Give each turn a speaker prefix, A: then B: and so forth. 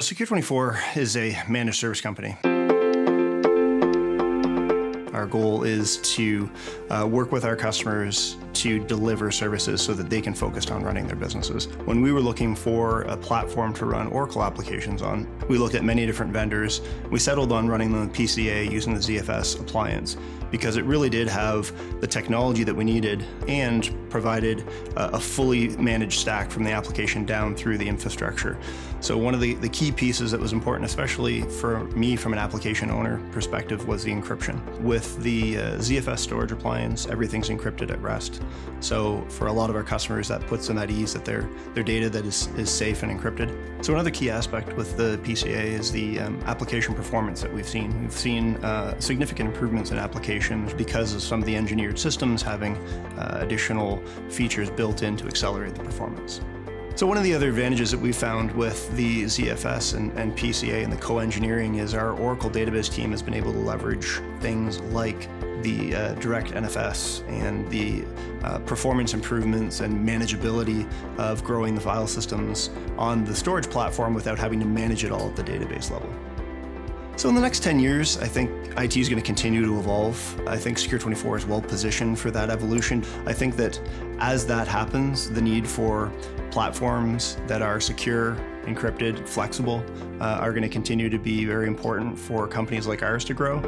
A: Secure24 is a managed service company. Our goal is to uh, work with our customers to deliver services so that they can focus on running their businesses. When we were looking for a platform to run Oracle applications on, we looked at many different vendors. We settled on running them the PCA using the ZFS appliance because it really did have the technology that we needed and provided a, a fully managed stack from the application down through the infrastructure. So one of the, the key pieces that was important, especially for me from an application owner perspective, was the encryption. With the uh, ZFS storage appliance, everything's encrypted at rest. So for a lot of our customers, that puts them at ease that their, their data that is, is safe and encrypted. So another key aspect with the PCA is the um, application performance that we've seen. We've seen uh, significant improvements in applications because of some of the engineered systems having uh, additional features built in to accelerate the performance. So one of the other advantages that we found with the ZFS and, and PCA and the co-engineering is our Oracle database team has been able to leverage things like the uh, direct NFS and the uh, performance improvements and manageability of growing the file systems on the storage platform without having to manage it all at the database level. So in the next 10 years, I think IT is going to continue to evolve. I think Secure24 is well positioned for that evolution. I think that as that happens, the need for platforms that are secure, encrypted, flexible uh, are going to continue to be very important for companies like ours to grow.